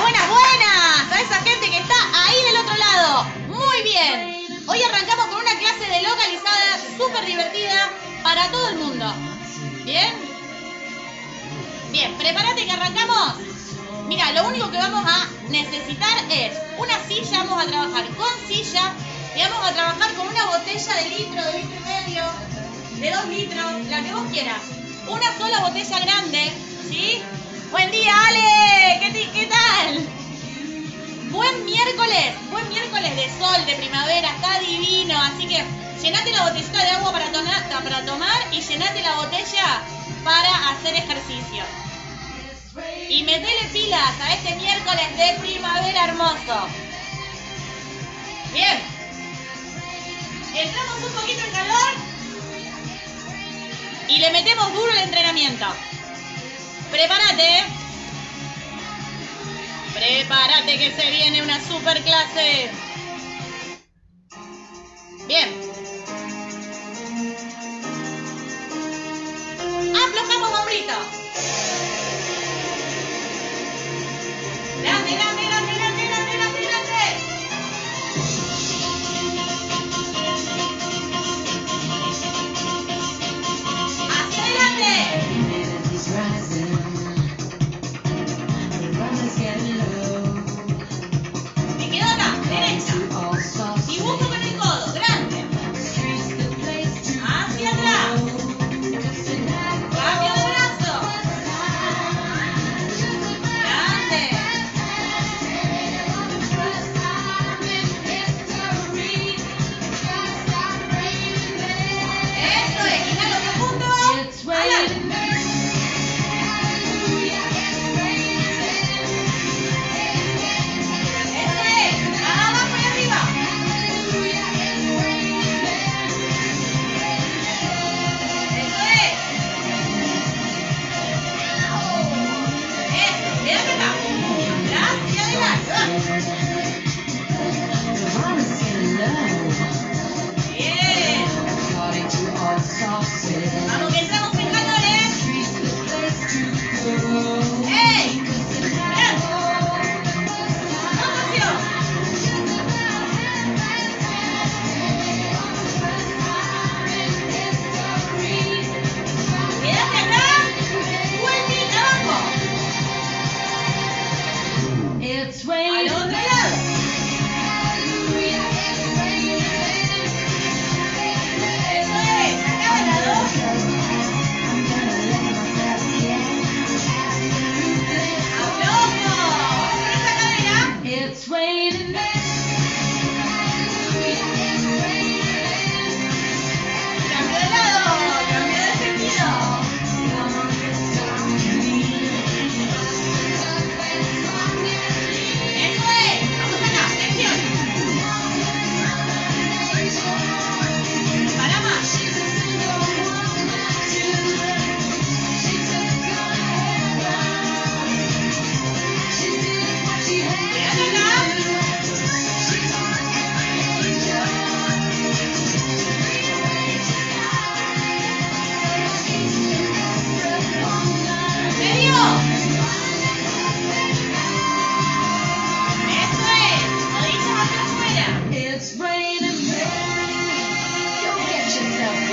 Buenas, buenas. A esa gente que está ahí del otro lado. Muy bien. Hoy arrancamos con una clase de localizada súper divertida para todo el mundo. ¿Bien? Bien, prepárate que arrancamos. Mira, lo único que vamos a necesitar es una silla, vamos a trabajar con silla y vamos a trabajar con una botella de litro, de litro y medio, de dos litros, la que vos quieras. Una sola botella grande, ¿sí? Buen día, Ale. ¿Qué, tal? Buen miércoles, buen miércoles de sol, de primavera, está divino, así que llenate la botellita de agua para, para tomar y llenate la botella para hacer ejercicio. Y metele pilas a este miércoles de primavera hermoso. Bien. Entramos un poquito en calor y le metemos duro el entrenamiento. Prepárate. Prepárate que se viene una super clase. Bien. Aflojamos hombrito.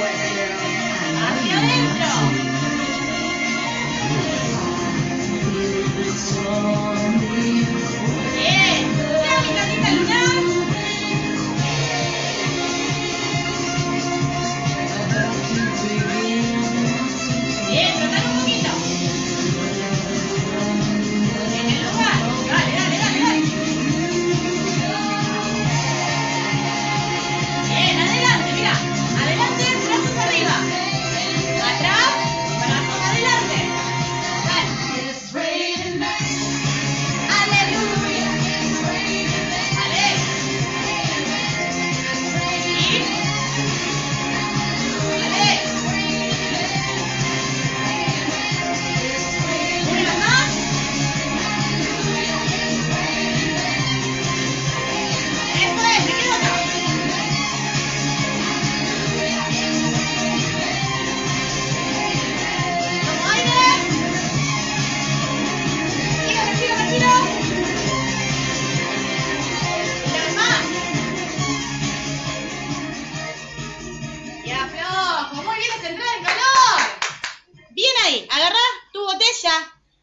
Adiós.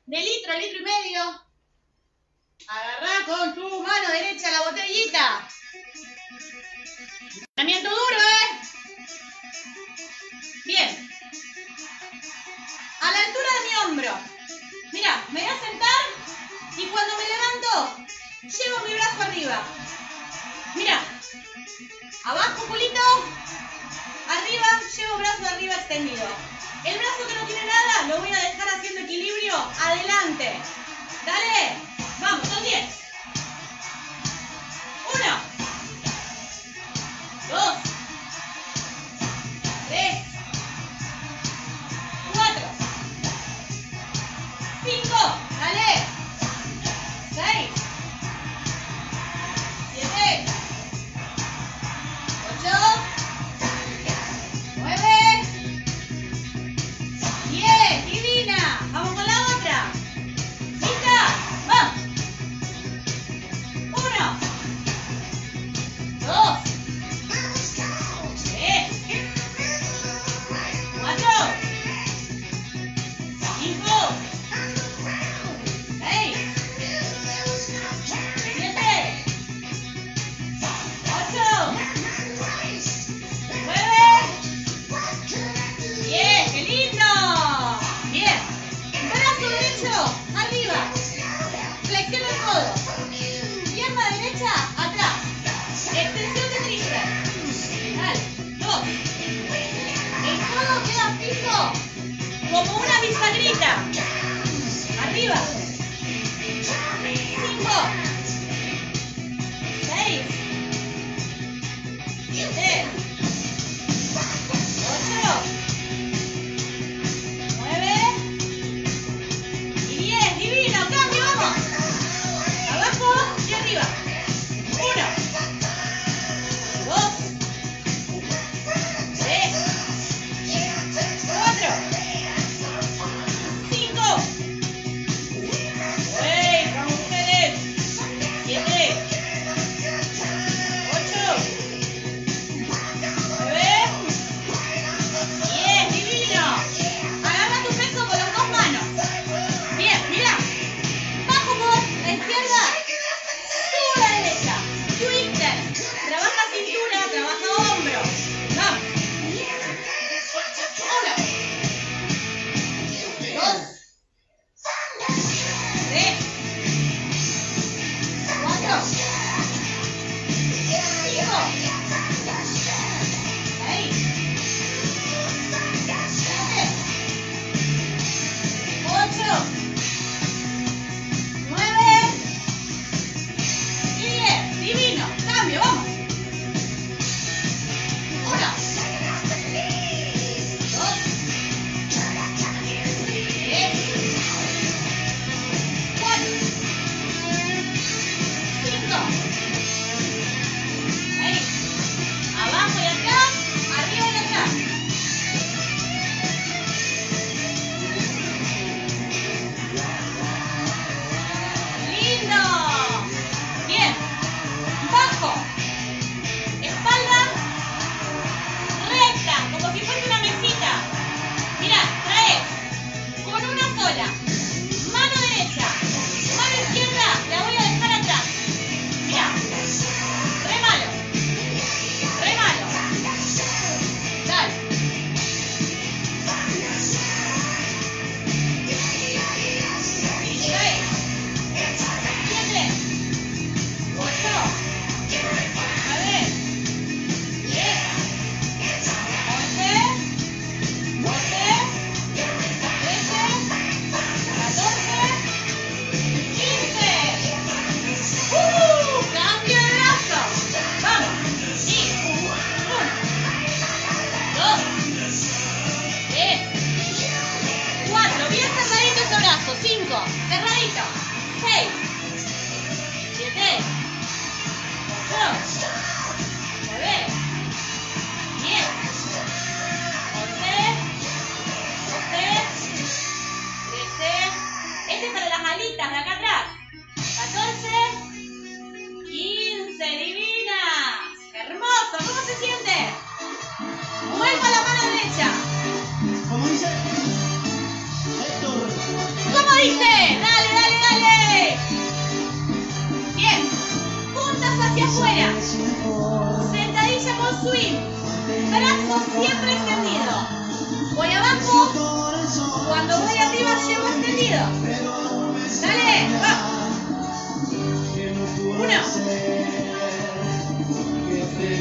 de litro, litro y medio. Agarrá con tu mano derecha la botellita. Movimiento duro, ¿eh? Bien. A la altura de mi hombro. Mira, me voy a sentar y cuando me levanto, llevo mi brazo arriba. Mira. Abajo, culito. Arriba, llevo brazo arriba extendido. El brazo que no tiene nada, lo voy a dejar haciendo equilibrio. Adelante. Dale. Vamos, son 10. Uno. Dos. Madrina.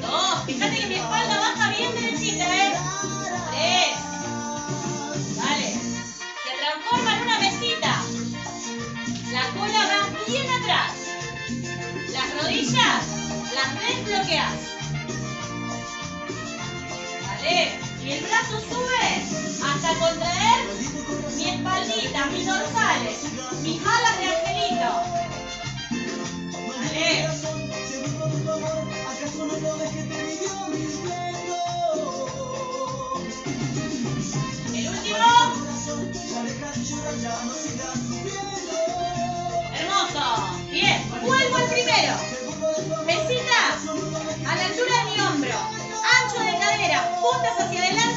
Dos, fíjate que mi espalda baja bien derechita, ¿eh? Tres. Vale. Se transforma en una mesita. La cola va bien atrás. Las rodillas las desbloqueas. Vale. Y el brazo sube hasta contraer mi espaldita, mis dorsales, mis alas de Hermoso. Bien. Vuelvo al primero. Mesita a la altura de mi hombro. Ancho de cadera. Puntas hacia adelante.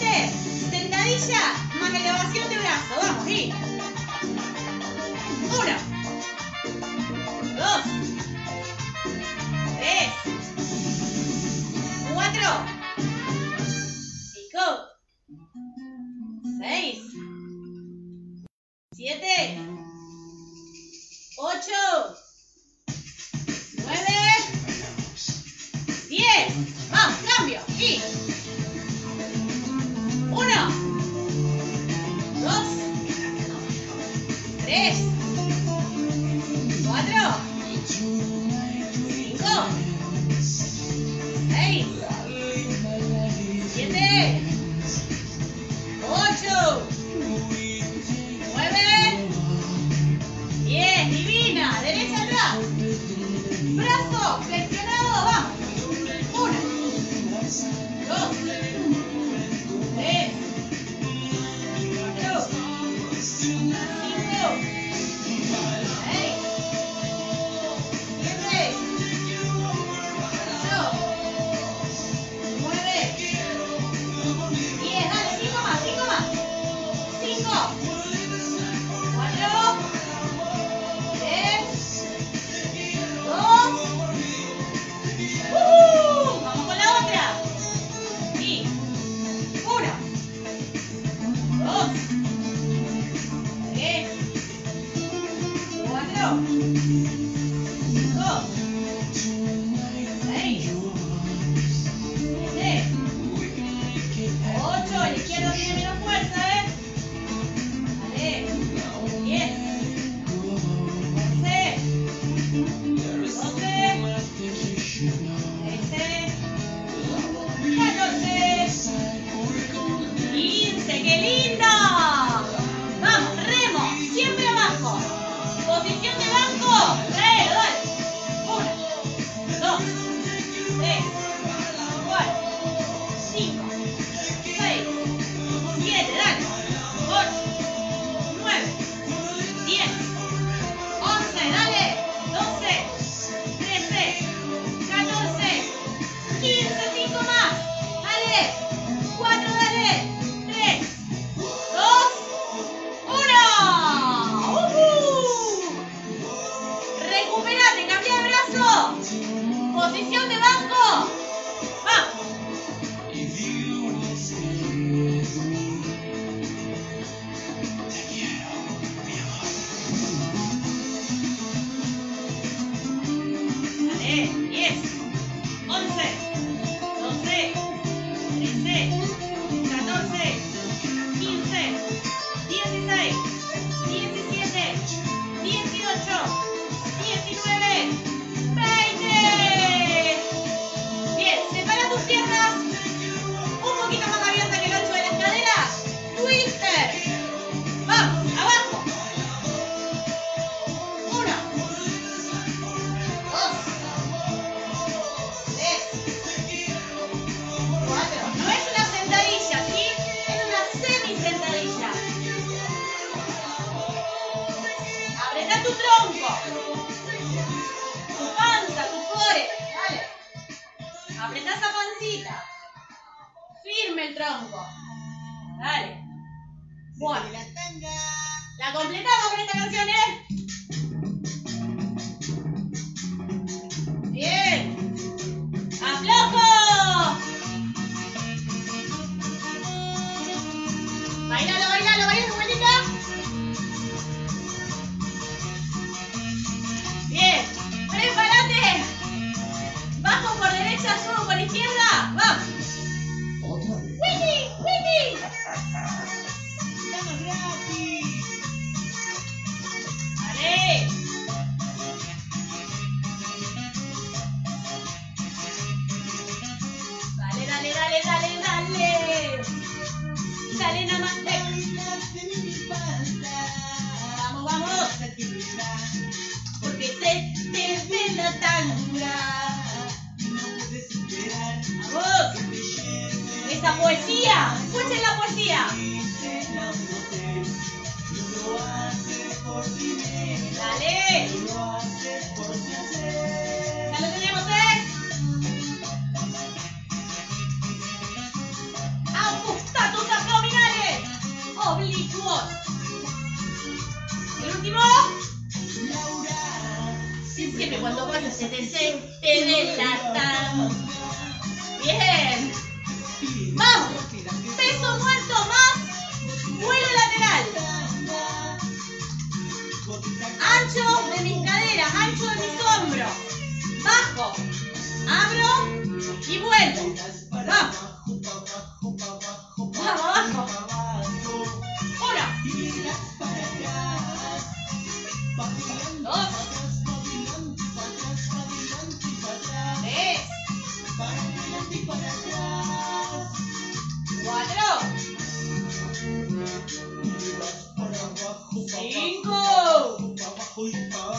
Seis.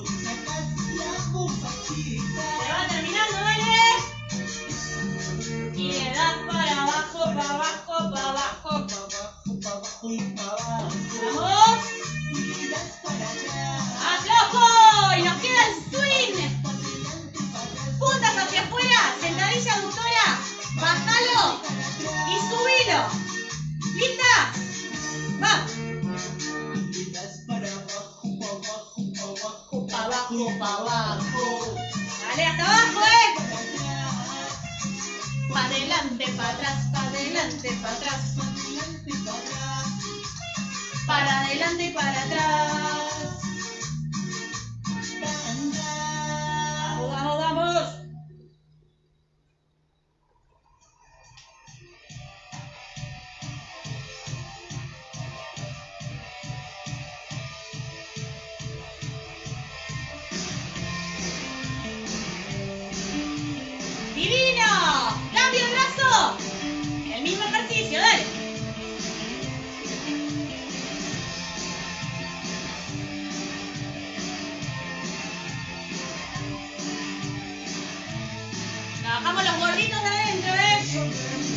Vos Trabajamos los gorditos de adentro, ¿eh?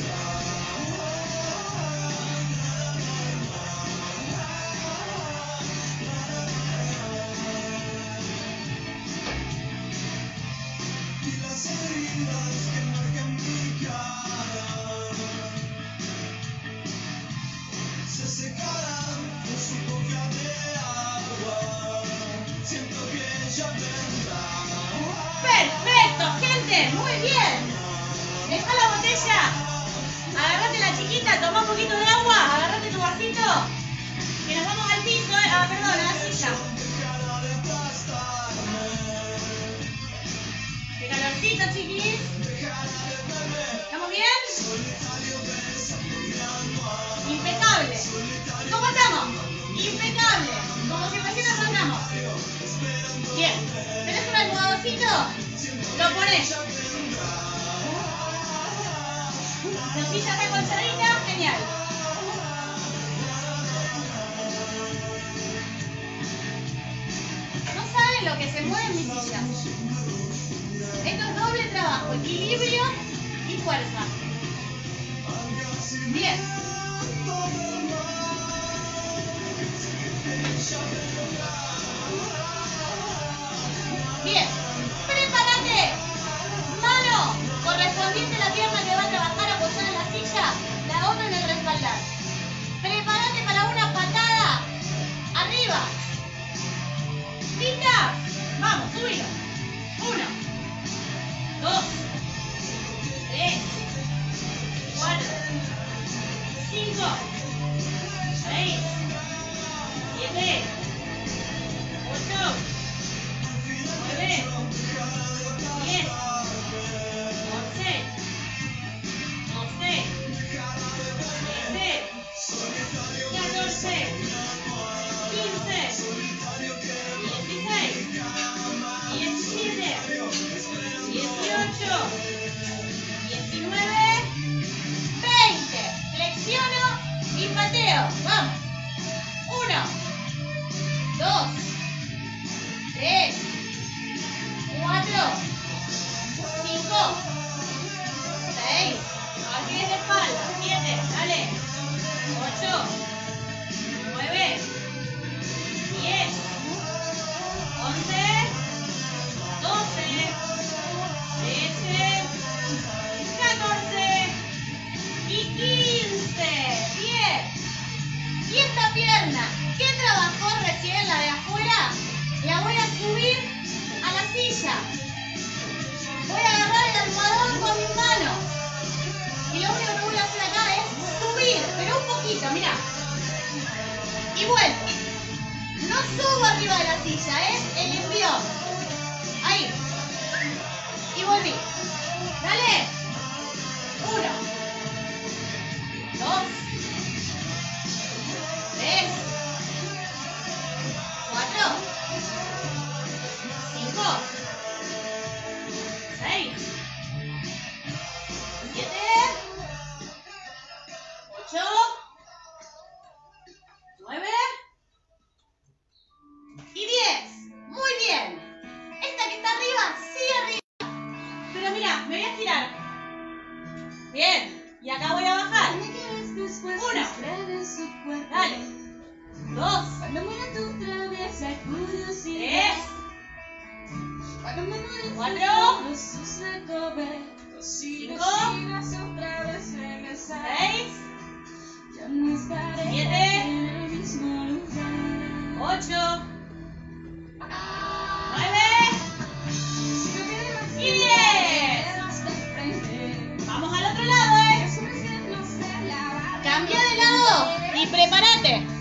Cuatro. Cinco. Seis. Siete. Ocho. Nueve. Y diez. Vamos al otro lado, ¿eh? Cambia de lado y prepárate.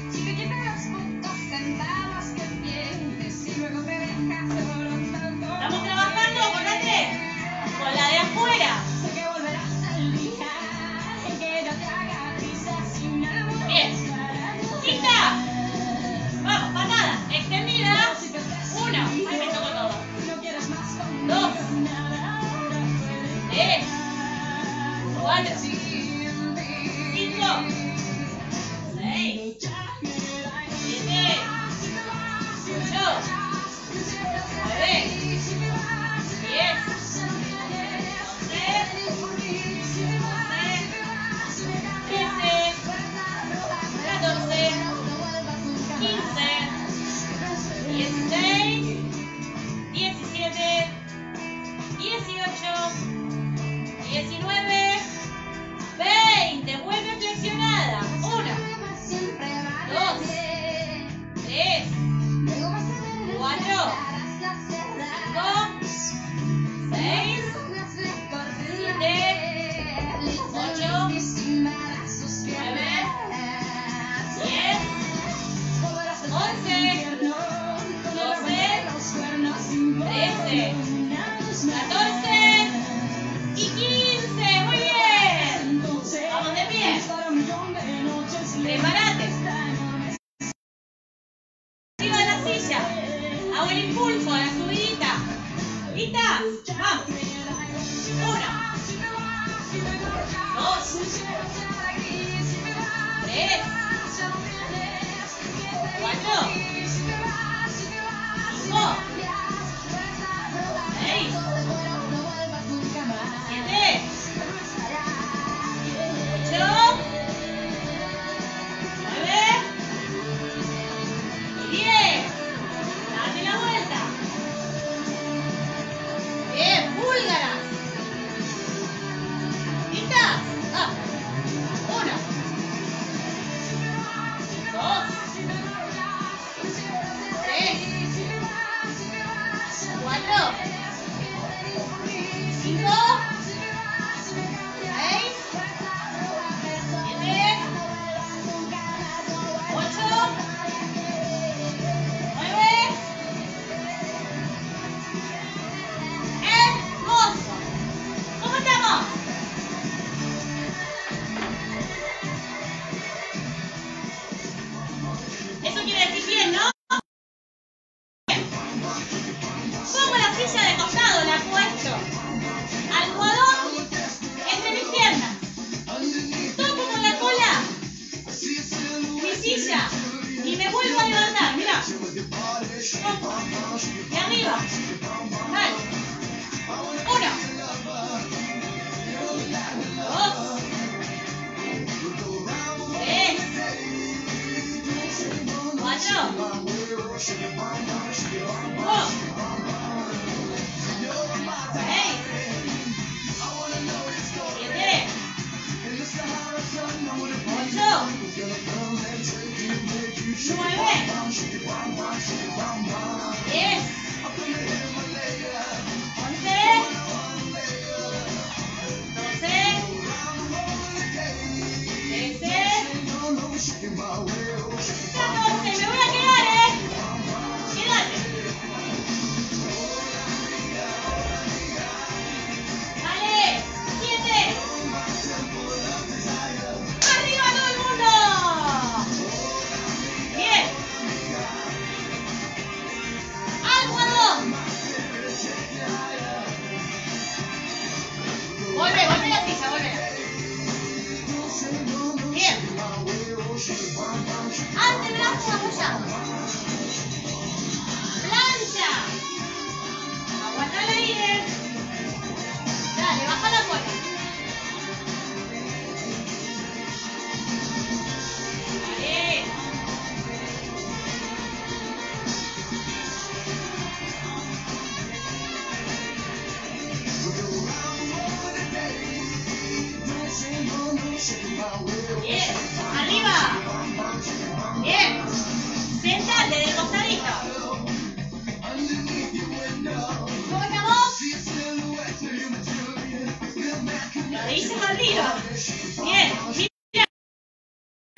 los. Bien, mira.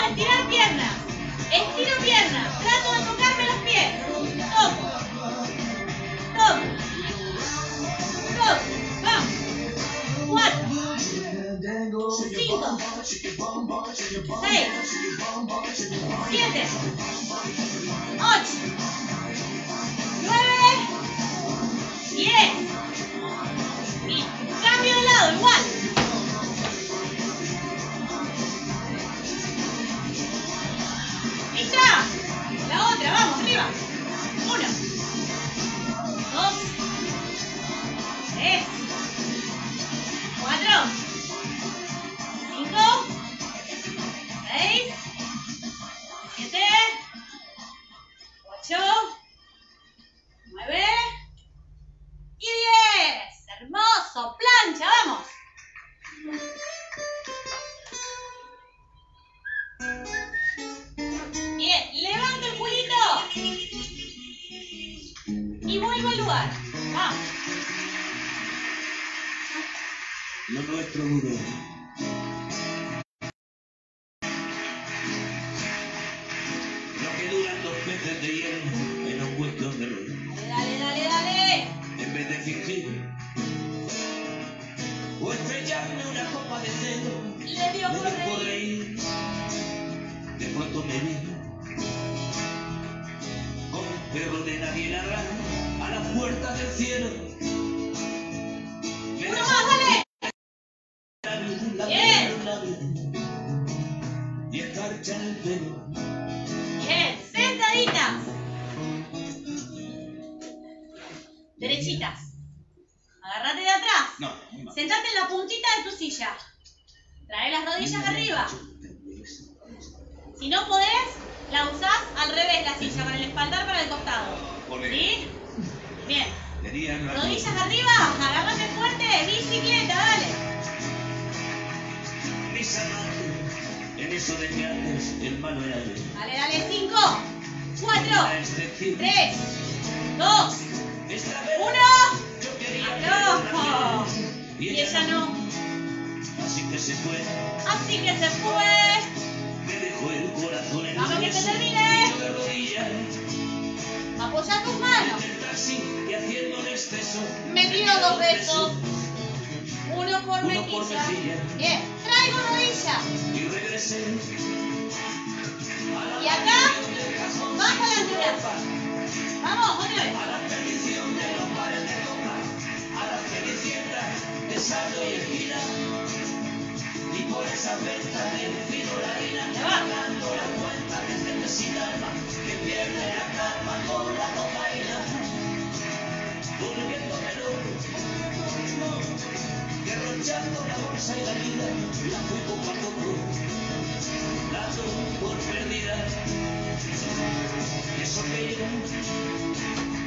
Estirar pierna. Estiro pierna. Trato de tocarme los pies. Toco. Toco. Toco. Vamos. Cuatro. Cinco. Seis. Siete. Ocho. Nueve. Diez. Y cambio de lado, igual. De hielo en un cuestión de error. Dale, dale, dale, dale. En vez de fingir o estrellarme una copa de cero, Le dio me por reír. De pronto me vi con un perro de nadie ladrar a la puerta del cielo. Silla. Trae las rodillas arriba. Si no podés, la usás al revés la silla, con el espaldar para el costado. ¿Sí? Bien. Rodillas arriba, agárrate fuerte, bicicleta, dale. Mis en eso de que antes el malo era yo. Dale, dale, cinco, cuatro, La excepción. tres, dos, Esta vez uno. yo quería ¡Aflojo! tener Y ella no. Así que se fue, Así que se fue. me dejó el corazón en Vamos, que se hueso, termine. y yo de rodillas Apoya tus manos. el y haciendo un exceso. Me dio dos besos. Uno por Uno mejilla. Bien. Traigo rodilla. Y regresé Y acá, baja la altura. Vamos, otra vez. a la perdición de los bares de copa, a las cenicientas de saldo y esquina. Y por esa venta del fino la harina, pagando la cuenta de gente sin alma, que pierde la calma con la cocaína. Volviéndome loco, derrochando la bolsa y la vida, la fui poco a poco, dando por perdida. Y eso que yo,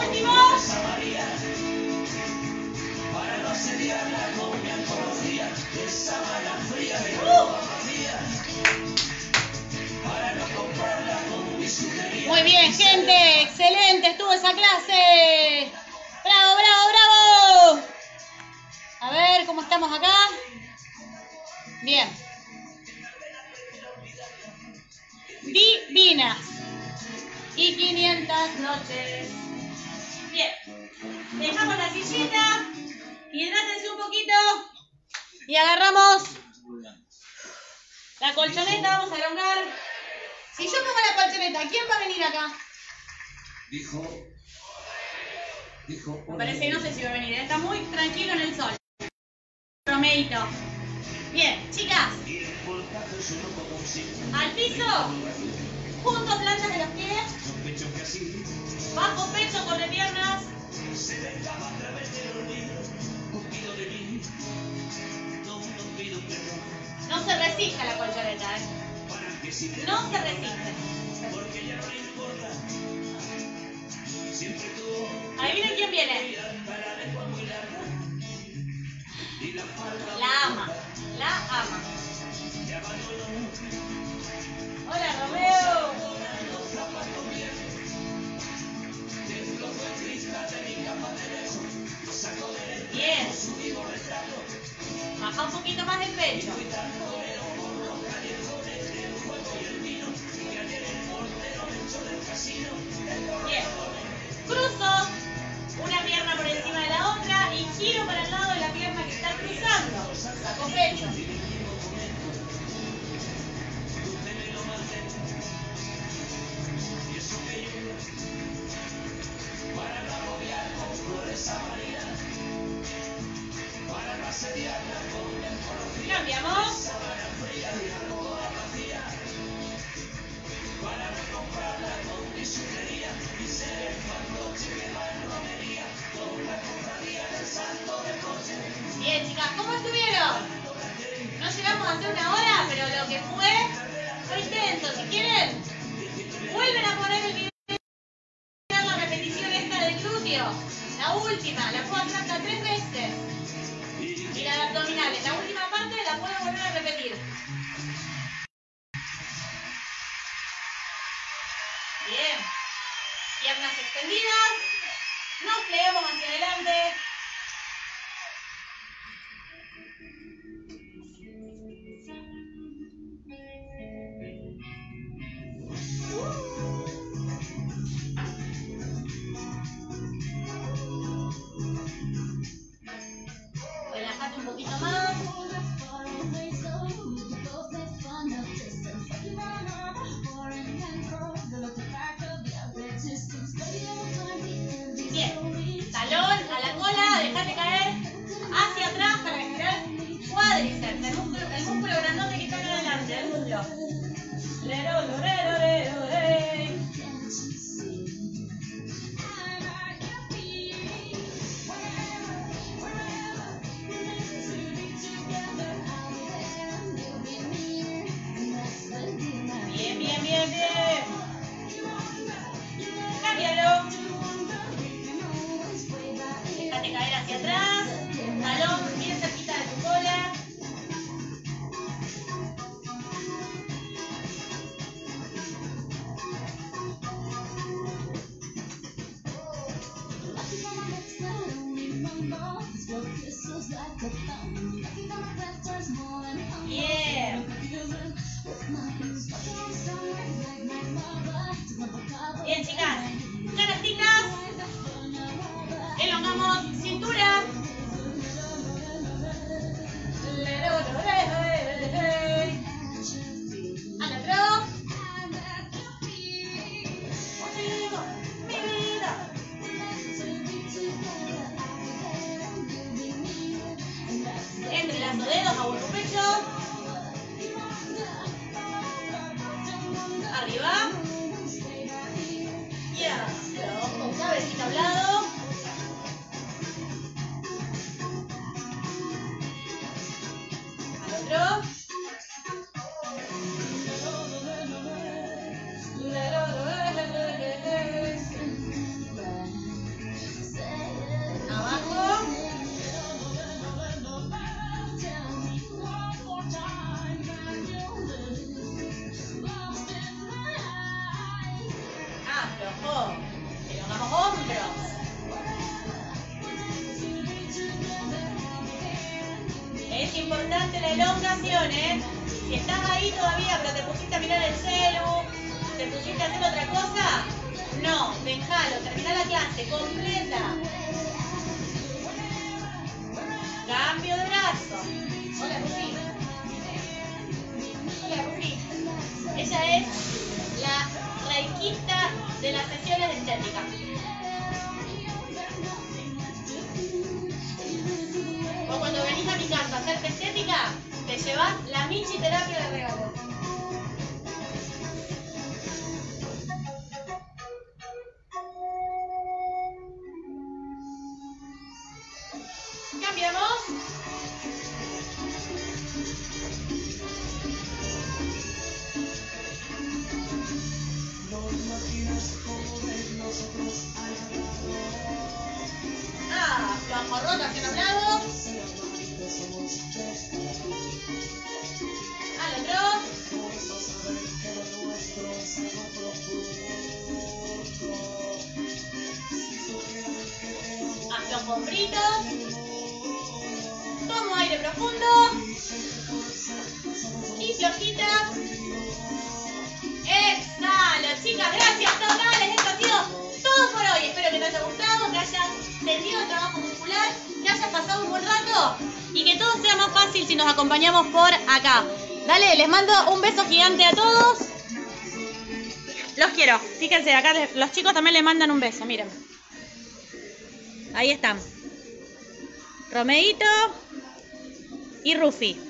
Último. bisutería. Muy bien, gente. Excelente. Estuvo esa clase. Bravo, bravo, bravo. A ver cómo estamos acá. Bien. Divinas. Y 500 noches. Bien. Dejamos la sillita. Hidrátense un poquito. Y agarramos la colchoneta. Vamos a elongar. Si yo pongo la colchoneta, ¿quién va a venir acá? Dijo, dijo, Me parece que no sé si va a venir. ¿eh? Está muy tranquilo en el sol. Romeito. Bien, chicas. Al piso. Juntos plantas de los pies. Bajo pecho, corre piernas. no, se resiste a la colchoneta, ¿eh? No se resiste. tuvo Adivinen quién viene. La ama. La ama. Hola, Romeo. Bien. Baja un poquito más el pecho. Bien. Cruzo una pierna por encima de la otra y giro para el lado de la están cruzando. Saco pecho. Lero, lorero, lero, Entrelazo dedos, hago tu pecho. Cambiamos. Ah, flojo roto hacia un lado. Al otro. Aflojo hombritos. Profundo. Y flojita. Exhalo, chicas. Gracias, totales. Esto ha sido todo por hoy. Espero que te haya gustado, que hayas sentido el trabajo muscular, que hayas pasado un buen rato y que todo sea más fácil si nos acompañamos por acá. Dale, les mando un beso gigante a todos. Los quiero. Fíjense, acá los chicos también le mandan un beso, miren. Ahí están. Romeito y Rufi.